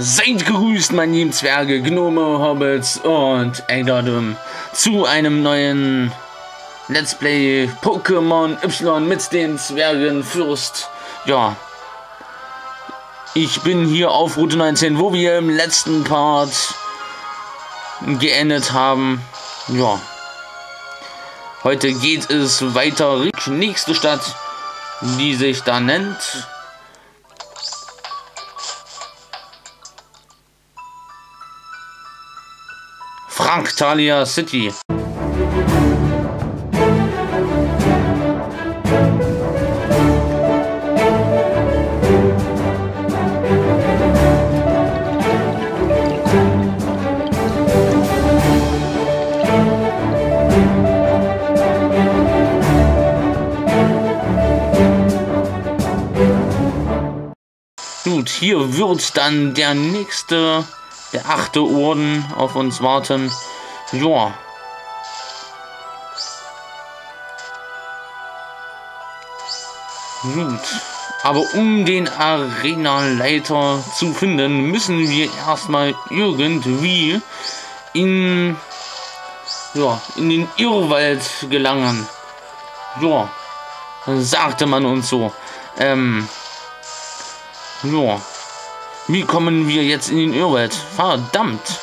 Seid gegrüßt, meine lieben Zwerge, Gnome, Hobbits und Eldordum zu einem neuen Let's Play Pokémon Y mit dem Zwergenfürst. Ja, ich bin hier auf Route 19, wo wir im letzten Part geendet haben. Ja, heute geht es weiter. Nächste Stadt, die sich da nennt Franktalia City. Gut, hier wird dann der nächste der achte Orden auf uns warten. Ja. Gut. Aber um den Arena-Leiter zu finden, müssen wir erstmal irgendwie in, ja, in den Irrwald gelangen. Ja, sagte man uns so. Ähm, ja. Wie kommen wir jetzt in den Irrwald? Verdammt!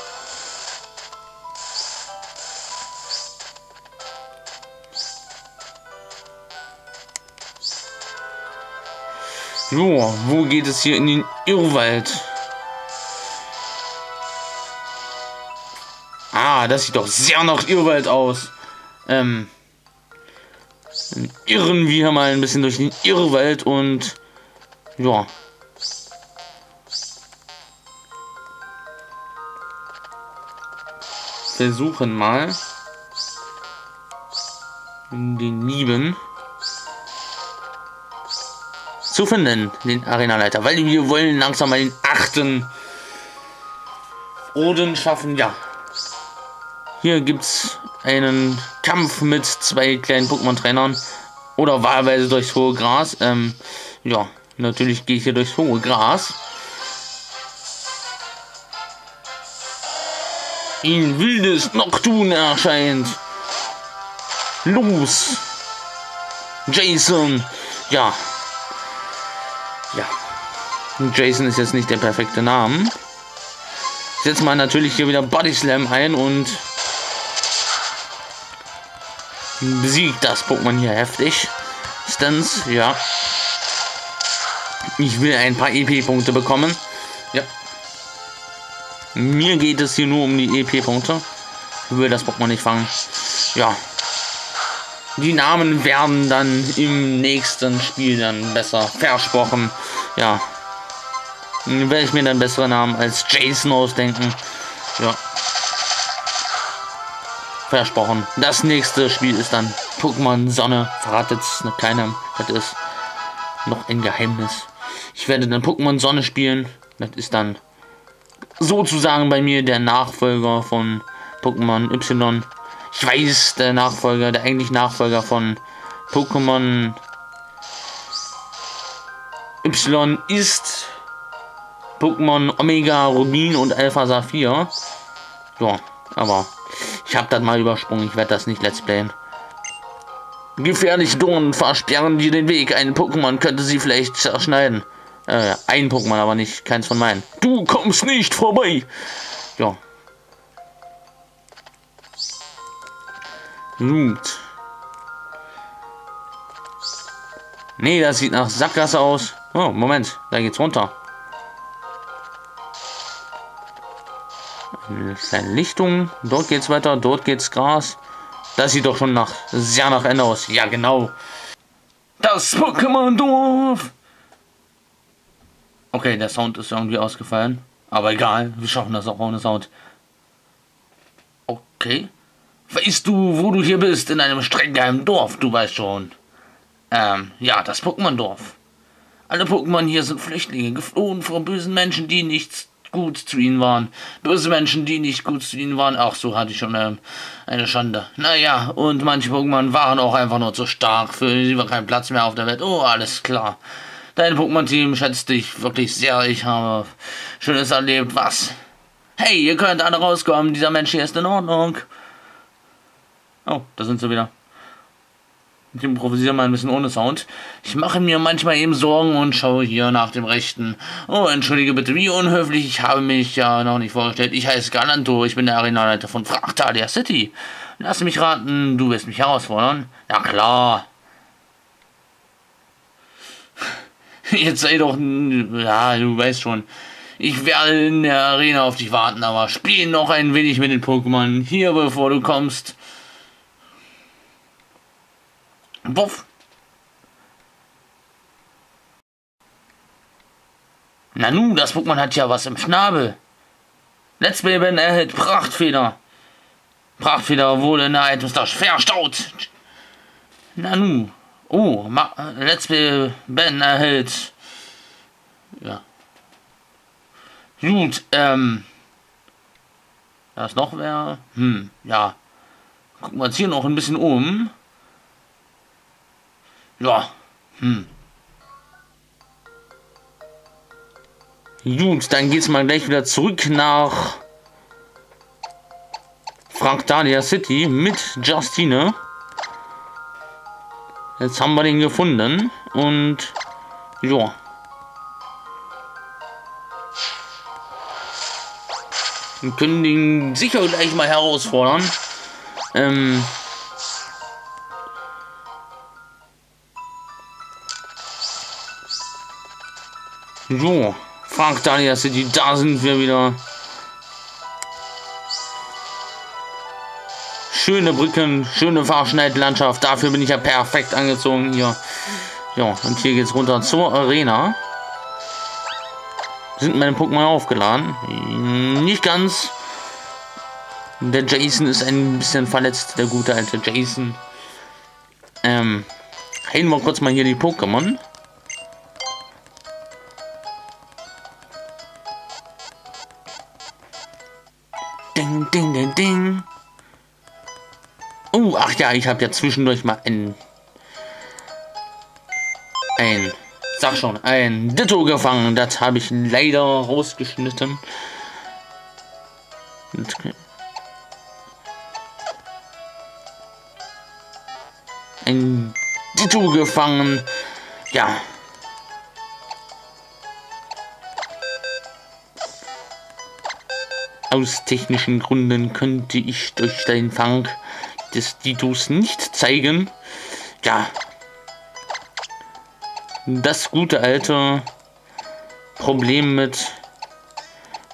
So, wo geht es hier in den Irrwald? Ah, das sieht doch sehr nach Irrwald aus. Ähm, irren wir mal ein bisschen durch den Irrwald und ja. Versuchen mal den Lieben zu finden, den Arenaleiter, weil wir wollen langsam mal den achten Orden schaffen. Ja, hier gibt es einen Kampf mit zwei kleinen Pokémon-Trainern oder wahlweise durchs hohe Gras. Ähm, ja, natürlich gehe ich hier durchs hohe Gras. Ein wildes Noctun erscheint. Los. Jason. Ja. Ja. Jason ist jetzt nicht der perfekte Name. Setzt man natürlich hier wieder Body Slam ein und besiegt das Pokémon hier heftig. Stans, ja. Ich will ein paar EP-Punkte bekommen. Ja, mir geht es hier nur um die EP-Punkte. Ich will das Pokémon nicht fangen. Ja. Die Namen werden dann im nächsten Spiel dann besser versprochen. Ja. Werde ich mir dann bessere Namen als Jason ausdenken. Ja. Versprochen. Das nächste Spiel ist dann Pokémon Sonne. Verratet es keinem. Das ist noch ein Geheimnis. Ich werde dann Pokémon Sonne spielen. Das ist dann sozusagen bei mir der Nachfolger von Pokémon Y. Ich weiß, der Nachfolger, der eigentlich Nachfolger von Pokémon Y ist Pokémon Omega Rubin und Alpha Saphir. Ja, aber ich habe das mal übersprungen. Ich werde das nicht let's playen. Gefährliche Dornen versperren dir den Weg. Ein Pokémon könnte sie vielleicht zerschneiden. Äh, ein Pokémon, aber nicht keins von meinen. Du kommst nicht vorbei. Ja. Gut. Nee, das sieht nach Sackgasse aus. Oh, Moment, da geht's runter. Eine kleine Lichtung. Dort geht's weiter, dort geht's Gras. Das sieht doch schon nach sehr nach Ende aus. Ja, genau. Das Pokémon-Dorf. Okay, der Sound ist irgendwie ausgefallen. Aber egal, wir schaffen das auch ohne Sound. Okay. Weißt du, wo du hier bist? In einem streng geheimen Dorf, du weißt schon. Ähm, ja, das Pokémon-Dorf. Alle Pokémon hier sind Flüchtlinge, geflohen vor bösen Menschen, die nicht gut zu ihnen waren. Böse Menschen, die nicht gut zu ihnen waren. Ach, so hatte ich schon ähm, eine Schande. Naja, und manche Pokémon waren auch einfach nur zu stark. Für sie war kein Platz mehr auf der Welt. Oh, alles klar. Dein Pokémon-Team schätzt dich wirklich sehr. Ich habe Schönes erlebt. Was? Hey, ihr könnt alle rauskommen. Dieser Mensch hier ist in Ordnung. Oh, da sind sie wieder. Ich improvisiere mal ein bisschen ohne Sound. Ich mache mir manchmal eben Sorgen und schaue hier nach dem Rechten. Oh, entschuldige bitte, wie unhöflich. Ich habe mich ja noch nicht vorgestellt. Ich heiße Galanto. Ich bin der Arenaleiter von Frachtalia City. Lass mich raten, du wirst mich herausfordern. Ja klar. Jetzt sei doch, ja, du weißt schon. Ich werde in der Arena auf dich warten, aber spiel noch ein wenig mit den Pokémon hier, bevor du kommst. Wuff. Nanu, das Pokémon hat ja was im Schnabel. Let's Baby erhält Prachtfeder. Prachtfeder wurde in der Itemstash verstaut. Nanu, Oh, Ma Let's Play Ben erhält. Ja. Gut, ähm. Da ist noch wer. Hm, ja. Gucken wir uns hier noch ein bisschen um. Ja, hm. Gut, dann geht's mal gleich wieder zurück nach Frank Dahlia City mit Justine. Jetzt haben wir den gefunden und ja. Wir können den sicher gleich mal herausfordern. Ähm so, Frank Dahlia City, da sind wir wieder. Schöne Brücken, schöne Fahrschneidlandschaft. Dafür bin ich ja perfekt angezogen hier. Ja, und hier geht's runter zur Arena. Sind meine Pokémon aufgeladen? Nicht ganz. Der Jason ist ein bisschen verletzt, der gute alte Jason. Ähm, heilen wir kurz mal hier die Pokémon. Ja, ich habe ja zwischendurch mal ein... Ein... Sag schon, ein Ditto gefangen. Das habe ich leider rausgeschnitten. Ein Ditto gefangen. Ja. Aus technischen Gründen könnte ich durch den Fang des Ditos nicht zeigen. Ja. Das gute alte Problem mit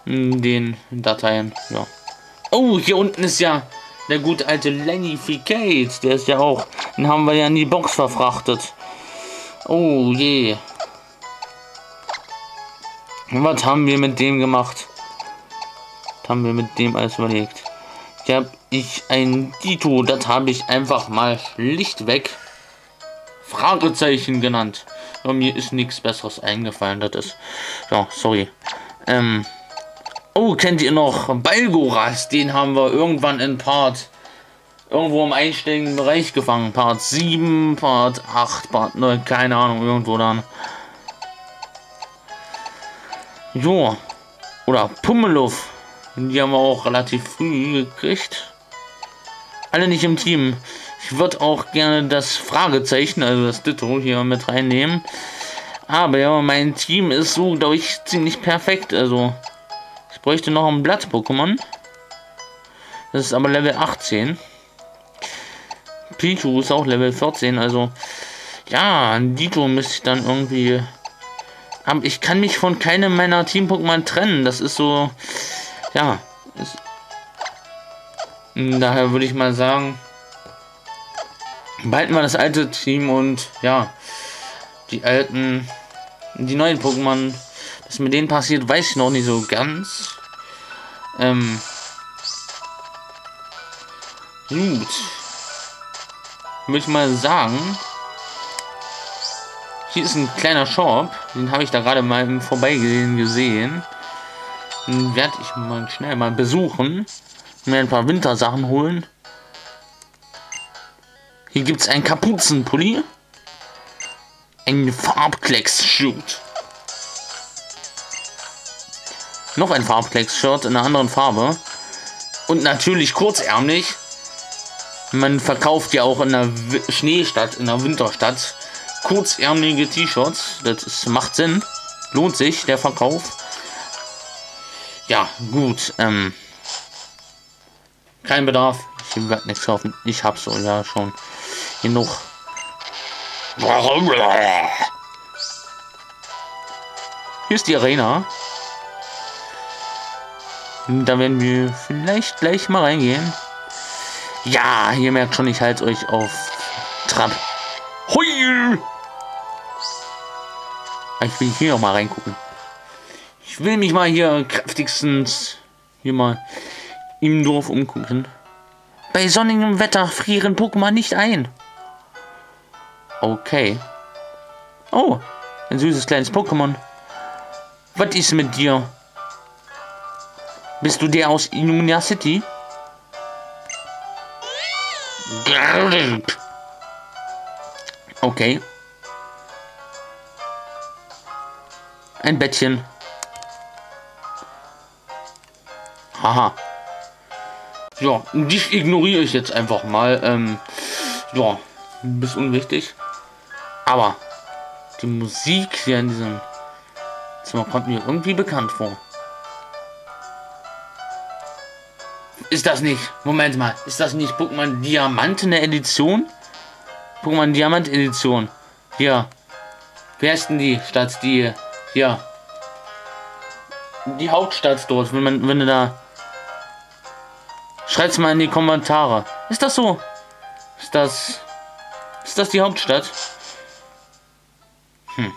den Dateien. Ja. Oh, hier unten ist ja der gute alte Lenificate. Der ist ja auch. Den haben wir ja in die Box verfrachtet. Oh je. Was haben wir mit dem gemacht? Was haben wir mit dem alles überlegt? Habe ich ein Dito, das habe ich einfach mal schlichtweg Fragezeichen genannt. Ja, mir ist nichts besseres eingefallen, das ist. Ja, sorry. Ähm. Oh, kennt ihr noch Balgoras? Den haben wir irgendwann in Part irgendwo im einstelligen Bereich gefangen. Part 7, Part 8, Part 9, keine Ahnung, irgendwo dann. Jo. Oder Pummeluff. Die haben wir auch relativ früh gekriegt. Alle nicht im Team. Ich würde auch gerne das Fragezeichen, also das Ditto, hier mit reinnehmen. Aber ja, mein Team ist so, glaube ich, ziemlich perfekt. Also, ich bräuchte noch ein Blatt-Pokémon. Das ist aber Level 18. Pichu ist auch Level 14, also ja, Dito müsste ich dann irgendwie. Aber ich kann mich von keinem meiner Team-Pokémon trennen. Das ist so ja, ist, daher würde ich mal sagen, behalten wir das alte Team und ja, die alten, die neuen Pokémon, was mit denen passiert, weiß ich noch nicht so ganz. Ähm, gut. Würde ich mal sagen, hier ist ein kleiner Shop, den habe ich da gerade mal im Vorbeigehen gesehen werde ich mal schnell mal besuchen. Mir ein paar Wintersachen holen. Hier gibt es einen Kapuzenpulli. Ein Farbklecks-Shoot. Noch ein Farbklecks-Shirt in einer anderen Farbe. Und natürlich kurzärmlich. Man verkauft ja auch in der Schneestadt, in der Winterstadt, kurzärmelige T-Shirts. Das ist, macht Sinn. Lohnt sich, der Verkauf. Ja, gut. Ähm, kein Bedarf. Ich werde nichts kaufen. Ich habe so ja schon genug. Hier ist die Arena. Da werden wir vielleicht gleich mal reingehen. Ja, ihr merkt schon, ich halte euch auf Trab. Hui! Ich will hier noch mal reingucken. Ich will mich mal hier kräftigstens hier mal im Dorf umgucken. Bei sonnigem Wetter frieren Pokémon nicht ein. Okay. Oh, ein süßes kleines Pokémon. Was ist mit dir? Bist du der aus Illumina City? Okay. Ein Bettchen. Haha. Ja, dich ignoriere ich jetzt einfach mal. Ähm, ja, bist unwichtig. Aber die Musik hier in diesem Zimmer kommt mir irgendwie bekannt vor. Ist das nicht? Moment mal. Ist das nicht Pokémon Diamant in der Edition? Pokémon Diamant Edition. Hier. Wer ist denn die Stadt? Die. Hier. Die Hauptstadt dort. Wenn man, wenn du da. Schreibt's mal in die Kommentare. Ist das so? Ist das. Ist das die Hauptstadt? Hm.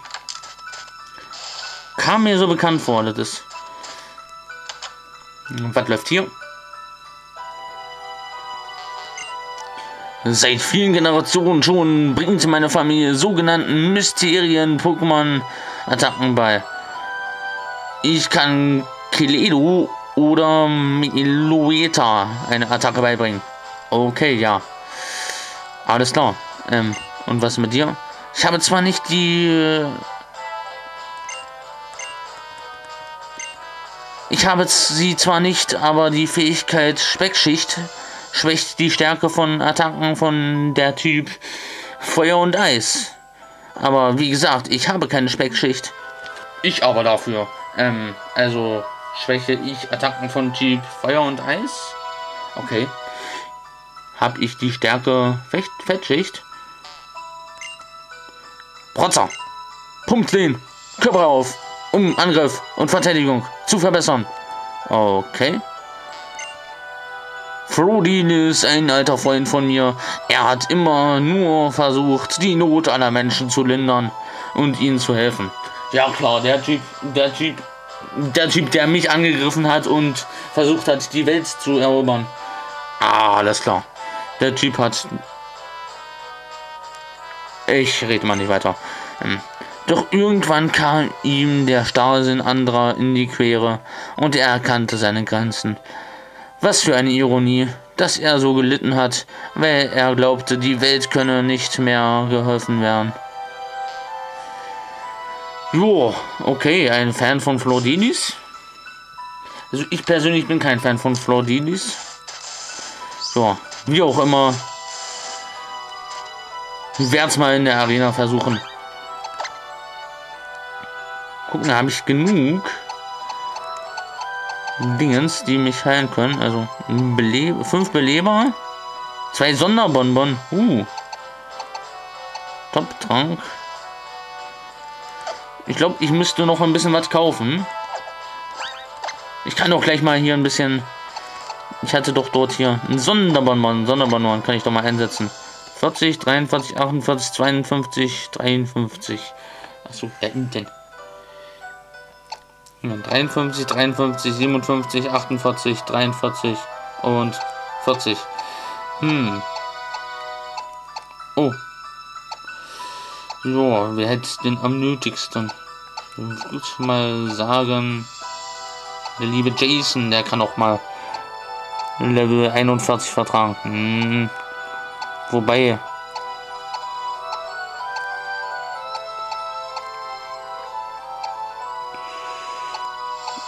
Kam mir so bekannt vor, das ist. Was läuft hier? Seit vielen Generationen schon bringt meine Familie sogenannten Mysterien-Pokémon-Attacken bei. Ich kann Kiledo oder Meloeta eine Attacke beibringen. Okay, ja. Alles klar. Ähm, und was mit dir? Ich habe zwar nicht die... Äh, ich habe sie zwar nicht, aber die Fähigkeit Speckschicht schwächt die Stärke von Attacken von der Typ Feuer und Eis. Aber wie gesagt, ich habe keine Speckschicht. Ich aber dafür. Ähm, also schwäche ich Attacken von Typ Feuer und Eis? Okay. Hab ich die Stärke Fett Fettschicht? Protzer. Punktlehn. Körper auf. Um Angriff und Verteidigung zu verbessern. Okay. Frodin ist ein alter Freund von mir. Er hat immer nur versucht, die Not aller Menschen zu lindern und ihnen zu helfen. Ja klar, der Typ, der Typ, der Typ, der mich angegriffen hat und versucht hat, die Welt zu erobern. Ah, alles klar. Der Typ hat... Ich rede mal nicht weiter. Hm. Doch irgendwann kam ihm der Starrsinn anderer in die Quere und er erkannte seine Grenzen. Was für eine Ironie, dass er so gelitten hat, weil er glaubte, die Welt könne nicht mehr geholfen werden. Jo, okay, ein Fan von Flordinis? Also ich persönlich bin kein Fan von Flordinis. So, wie auch immer. Ich werde es mal in der Arena versuchen. Gucken, habe ich genug. Dingens, die mich heilen können. Also Bele fünf Beleber, zwei Sonderbonbon. Uh. Top-Trank. Ich glaube, ich müsste noch ein bisschen was kaufen. Ich kann doch gleich mal hier ein bisschen... Ich hatte doch dort hier einen Sonderbonbon. Sonderbonbon kann ich doch mal einsetzen. 40, 43, 48, 52, 53. Achso, da hinten. 53, 53, 57, 48, 43 und 40. Hm. Oh. So, wer hätte den am nötigsten? Ich würde mal sagen, der liebe Jason, der kann auch mal Level 41 vertragen. Hm. Wobei.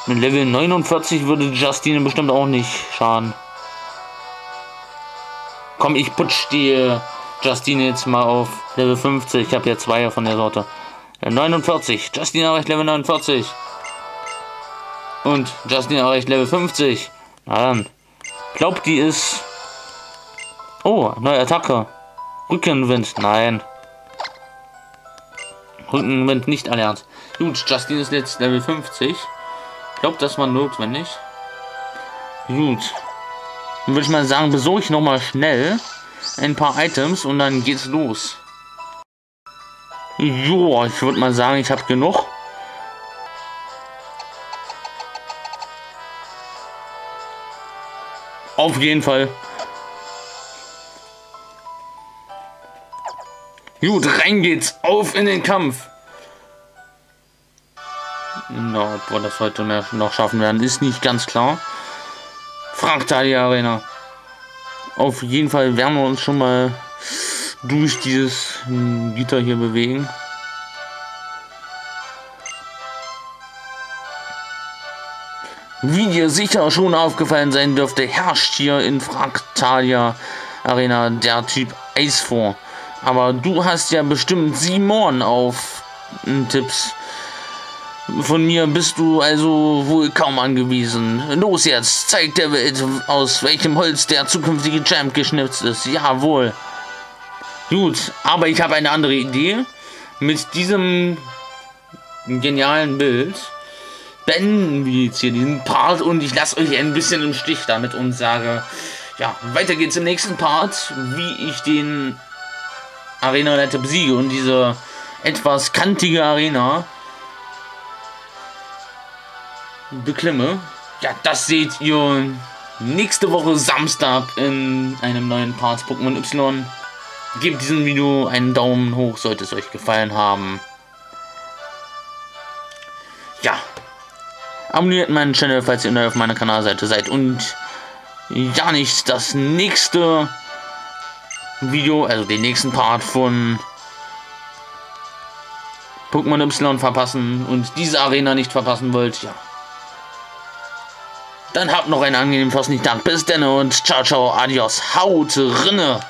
Level 49 würde Justine bestimmt auch nicht schaden. Komm, ich putsch die Justine jetzt mal auf Level 50. Ich habe ja zwei von der Sorte. 49. Justine erreicht Level 49. Und Justine erreicht Level 50. Na dann. Glaubt die ist. Oh, neue Attacke. Rückenwind. Nein. Rückenwind nicht erlernt. Gut, Justine ist jetzt Level 50. Ich glaube, das war notwendig. Gut. Dann würde ich mal sagen, besorge ich nochmal schnell ein paar Items und dann geht's los. Joa, ich würde mal sagen, ich habe genug. Auf jeden Fall. Gut, rein geht's. Auf in den Kampf. Na, ob wir das heute noch schaffen werden, ist nicht ganz klar. Fraktali Arena. Auf jeden Fall werden wir uns schon mal durch dieses Gitter hier bewegen. Wie dir sicher schon aufgefallen sein dürfte, herrscht hier in Fraktalia Arena der Typ Eis vor. Aber du hast ja bestimmt Simon auf Tipps. Von mir bist du also wohl kaum angewiesen. Los jetzt, zeig der Welt, aus welchem Holz der zukünftige Champ geschnitzt ist. Jawohl. Gut, aber ich habe eine andere Idee. Mit diesem genialen Bild beenden wir jetzt hier diesen Part und ich lasse euch ein bisschen im Stich damit und sage, ja, weiter geht's im nächsten Part, wie ich den Arena-Leiter besiege und diese etwas kantige Arena beklimme. Ja, das seht ihr nächste Woche Samstag in einem neuen Part Pokémon Y. Gebt diesem Video einen Daumen hoch, sollte es euch gefallen haben. Ja. Abonniert meinen Channel, falls ihr neu auf meiner Kanalseite seid. Und ja nicht das nächste Video, also den nächsten Part von Pokémon Y verpassen und diese Arena nicht verpassen wollt, ja. Dann habt noch einen angenehmen Fast nicht Dank. Bis denn und ciao, ciao, adios, haut rinne.